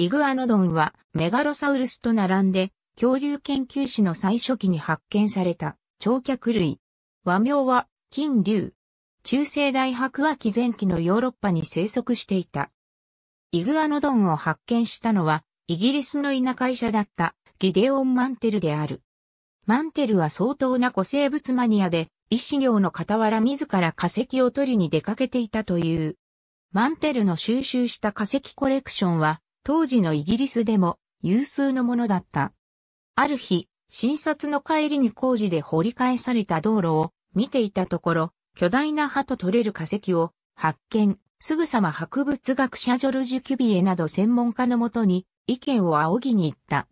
イグアノドンはメガロサウルスと並んで恐竜研究士の最初期に発見された長脚類。和名は金竜。中世大白亜紀前期のヨーロッパに生息していた。イグアノドンを発見したのはイギリスの稲会社だったギデオン・マンテルである。マンテルは相当な古生物マニアで、医師業の傍ら自ら化石を取りに出かけていたという。マンテルの収集した化石コレクションは、当時のイギリスでも有数のものだった。ある日、診察の帰りに工事で掘り返された道路を見ていたところ、巨大な歯と取れる化石を発見、すぐさま博物学者ジョルジュ・キュビエなど専門家のもとに意見を仰ぎに行った。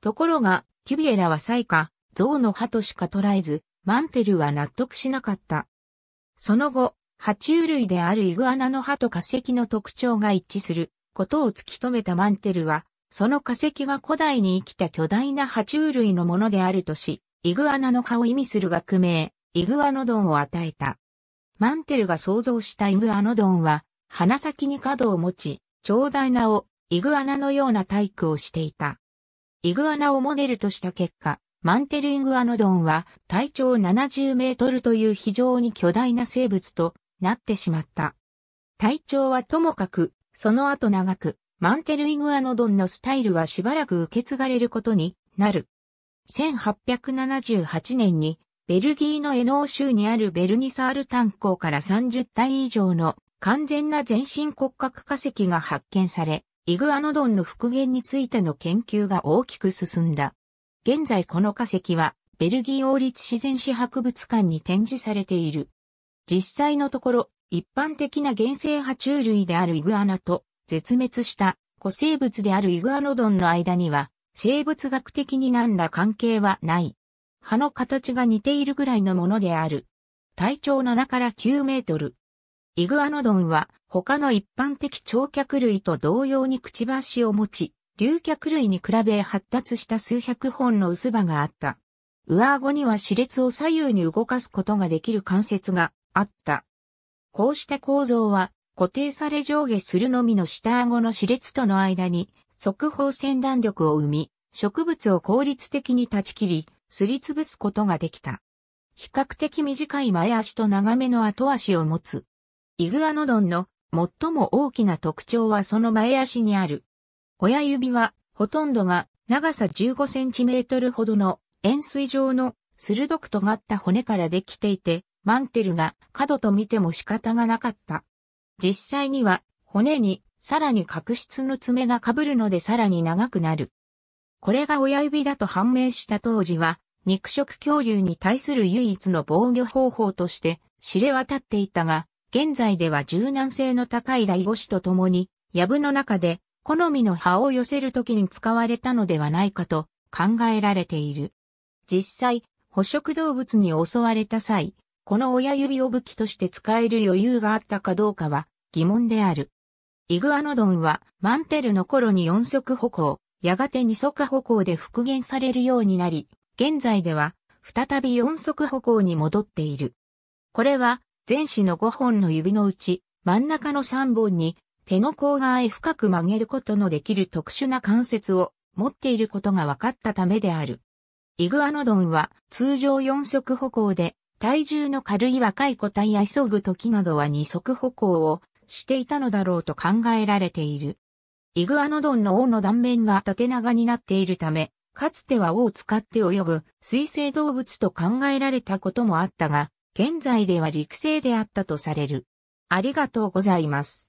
ところが、キュビエらは最下、象の歯としか捉えず、マンテルは納得しなかった。その後、爬虫類であるイグアナの歯と化石の特徴が一致することを突き止めたマンテルは、その化石が古代に生きた巨大な爬虫類のものであるとし、イグアナの歯を意味する学名、イグアノドンを与えた。マンテルが想像したイグアノドンは、鼻先に角を持ち、長大な尾、イグアナのような体育をしていた。イグアナをモデルとした結果、マンテルイグアノドンは体長70メートルという非常に巨大な生物となってしまった。体長はともかく、その後長く、マンテルイグアノドンのスタイルはしばらく受け継がれることになる。1878年に、ベルギーのエノー州にあるベルニサール炭鉱から30体以上の完全な全身骨格化石が発見され、イグアノドンの復元についての研究が大きく進んだ。現在この化石は、ベルギー王立自然史博物館に展示されている。実際のところ、一般的な原生爬虫類であるイグアナと絶滅した古生物であるイグアノドンの間には生物学的に何ら関係はない。葉の形が似ているぐらいのものである。体長7から9メートル。イグアノドンは他の一般的長脚類と同様にくちばしを持ち、竜脚類に比べ発達した数百本の薄葉があった。上顎には歯列を左右に動かすことができる関節があった。こうした構造は固定され上下するのみの下顎の歯列との間に側方線弾力を生み、植物を効率的に断ち切り、すりつぶすことができた。比較的短い前足と長めの後足を持つ。イグアノドンの最も大きな特徴はその前足にある。親指はほとんどが長さ15センチメートルほどの円錐状の鋭く尖った骨からできていて、マンテルが角と見ても仕方がなかった。実際には骨にさらに角質の爪が被るのでさらに長くなる。これが親指だと判明した当時は肉食恐竜に対する唯一の防御方法として知れ渡っていたが、現在では柔軟性の高い大腰とともに、藪の中で好みの葉を寄せるときに使われたのではないかと考えられている。実際、捕食動物に襲われた際、この親指を武器として使える余裕があったかどうかは疑問である。イグアノドンはマンテルの頃に四足歩行、やがて二足歩行で復元されるようになり、現在では再び四足歩行に戻っている。これは前肢の5本の指のうち真ん中の3本に手の甲側へ深く曲げることのできる特殊な関節を持っていることが分かったためである。イグアノドンは通常四足歩行で体重の軽い若い個体や急ぐ時などは二足歩行をしていたのだろうと考えられている。イグアノドンの王の断面が縦長になっているため、かつては王を使って泳ぐ水生動物と考えられたこともあったが、現在では陸生であったとされる。ありがとうございます。